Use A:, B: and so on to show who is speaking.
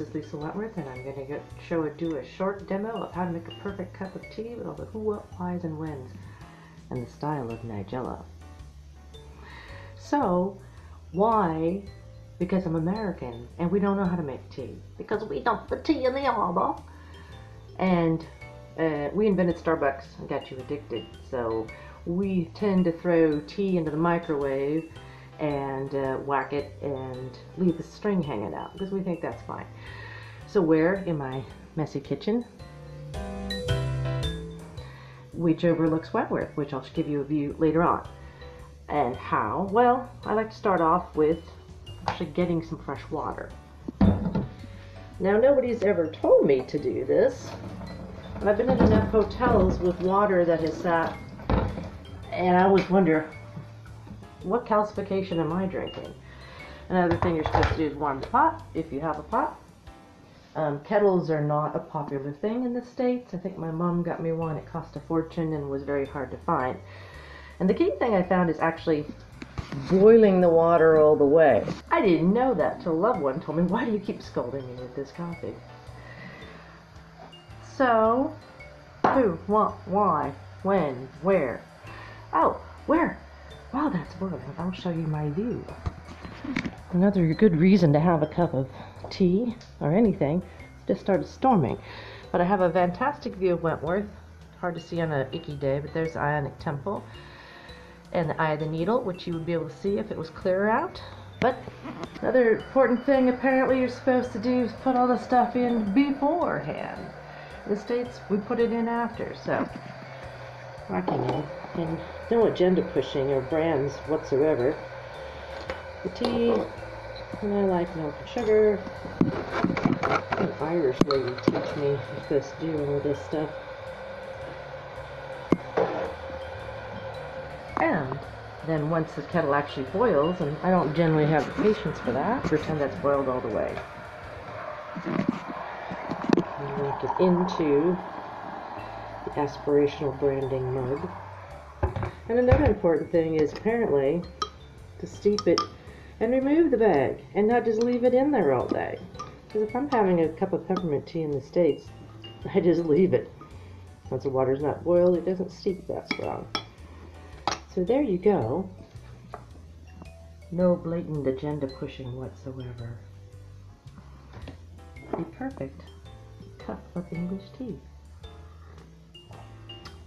A: is Lisa Wentworth, and I'm going to show a, do a short demo of how to make a perfect cup of tea with all the who, what, whys, and whens, and the style of Nigella. So, why? Because I'm American, and we don't know how to make tea. Because we dump the tea in the arbor. And uh, we invented Starbucks and got you addicted. So, we tend to throw tea into the microwave and uh, whack it and leave the string hanging out because we think that's fine. So where in my messy kitchen, which overlooks Wentworth, which I'll give you a view later on. And how? Well, I like to start off with actually getting some fresh water. Now nobody's ever told me to do this, I've been in enough hotels with water that has sat, and I always wonder, what calcification am I drinking? Another thing you're supposed to do is warm the pot, if you have a pot. Um, kettles are not a popular thing in the States. I think my mom got me one. It cost a fortune and was very hard to find. And the key thing I found is actually boiling the water all the way. I didn't know that till a loved one told me, why do you keep scolding me with this coffee? So, who, what, why, when, where? Oh, where? While that's boiling, I'll show you my view. Another good reason to have a cup of tea or anything just started storming. But I have a fantastic view of Wentworth. Hard to see on an icky day, but there's the Ionic Temple and the Eye of the Needle, which you would be able to see if it was clear out. But another important thing apparently you're supposed to do is put all the stuff in beforehand. In the States, we put it in after, so rocking it and no agenda pushing or brands whatsoever. The tea, and I like milk and sugar. An Irish lady teach me this doing with this stuff. And then once the kettle actually boils, and I don't generally have the patience for that, pretend that's boiled all the way. And it into aspirational branding mug. And another important thing is apparently to steep it and remove the bag and not just leave it in there all day. Because if I'm having a cup of peppermint tea in the States, I just leave it. Once the water's not boiled, it doesn't steep that strong. So there you go. No blatant agenda pushing whatsoever. The perfect cup of English tea.